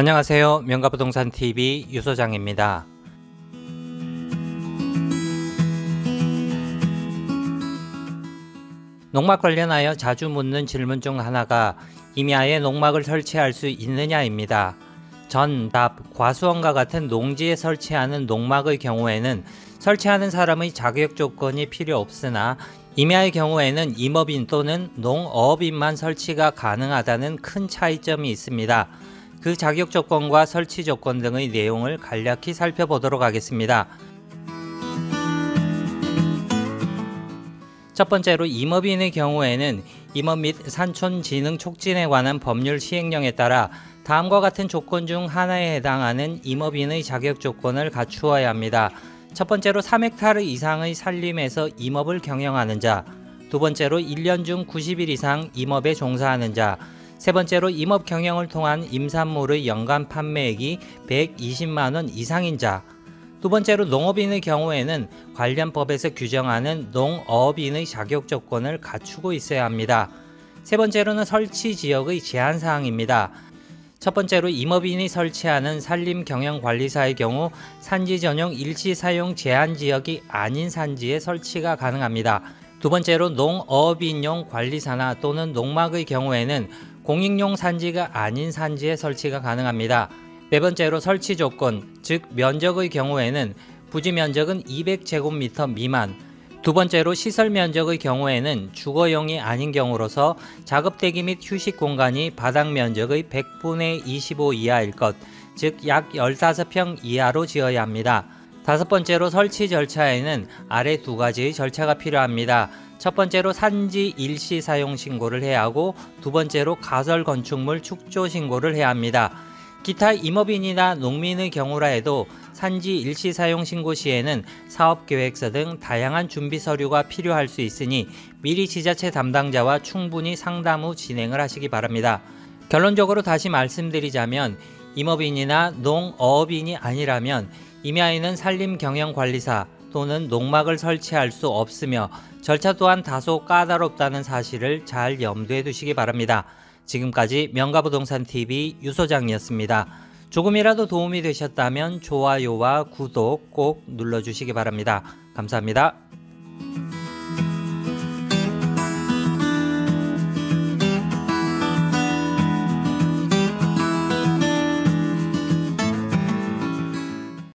안녕하세요. 명가부동산 TV 유소장입니다. 농막 관련하여 자주 묻는 질문 중 하나가 임야에 농막을 설치할 수 있느냐입니다. 전, 답, 과수원과 같은 농지에 설치하는 농막의 경우에는 설치하는 사람의 자격 조건이 필요 없으나 임야의 경우에는 임업인 또는 농업인만 설치가 가능하다는 큰 차이점이 있습니다. 그 자격 조건과 설치 조건 등의 내용을 간략히 살펴보도록 하겠습니다. 첫 번째로 임업인의 경우에는 임업 및 산촌 진흥 촉진에 관한 법률 시행령에 따라 다음과 같은 조건 중 하나에 해당하는 임업인의 자격 조건을 갖추어야 합니다. 첫 번째로 3헥타르 이상의 산림에서 임업을 경영하는 자, 두 번째로 1년 중 90일 이상 임업에 종사하는 자, 세 번째로 임업 경영을 통한 임산물의 연간 판매액이 120만 원 이상인 자, 두 번째로 농업인의 경우에는 관련 법에서 규정하는 농업인의 자격 조건을 갖추고 있어야 합니다. 세 번째로는 설치 지역의 제한 사항입니다. 첫 번째로 임업인이 설치하는 산림 경영 관리사의 경우 산지 전용 일시 사용 제한 지역이 아닌 산지에 설치가 가능합니다. 두 번째로 농업인용 관리사나 또는 농막의 경우에는 공익용 산지가 아닌 산지에 설치가 가능합니다. 네 번째로 설치 조건, 즉 면적의 경우에는 부지 면적은 200제곱미터 미만, 두 번째로 시설 면적의 경우에는 주거용이 아닌 경우로서 작업대기 및 휴식 공간이 바닥 면적의 100분의 25 이하일 것, 즉 약 15평 이하로 지어야 합니다. 다섯 번째로 설치 절차에는 아래 두 가지의 절차가 필요합니다. 첫 번째로 산지 일시 사용 신고를 해야 하고 두 번째로 가설 건축물 축조 신고를 해야 합니다. 기타 임업인이나 농민의 경우라 해도 산지 일시 사용 신고 시에는 사업 계획서 등 다양한 준비 서류가 필요할 수 있으니 미리 지자체 담당자와 충분히 상담 후 진행을 하시기 바랍니다. 결론적으로 다시 말씀드리자면 임업인이나 농어업인이 아니라면 임야에는 산림경영관리사 또는 농막을 설치할 수 없으며 절차 또한 다소 까다롭다는 사실을 잘 염두에 두시기 바랍니다. 지금까지 명가부동산TV 유소장이었습니다. 조금이라도 도움이 되셨다면 좋아요와 구독 꼭 눌러주시기 바랍니다. 감사합니다.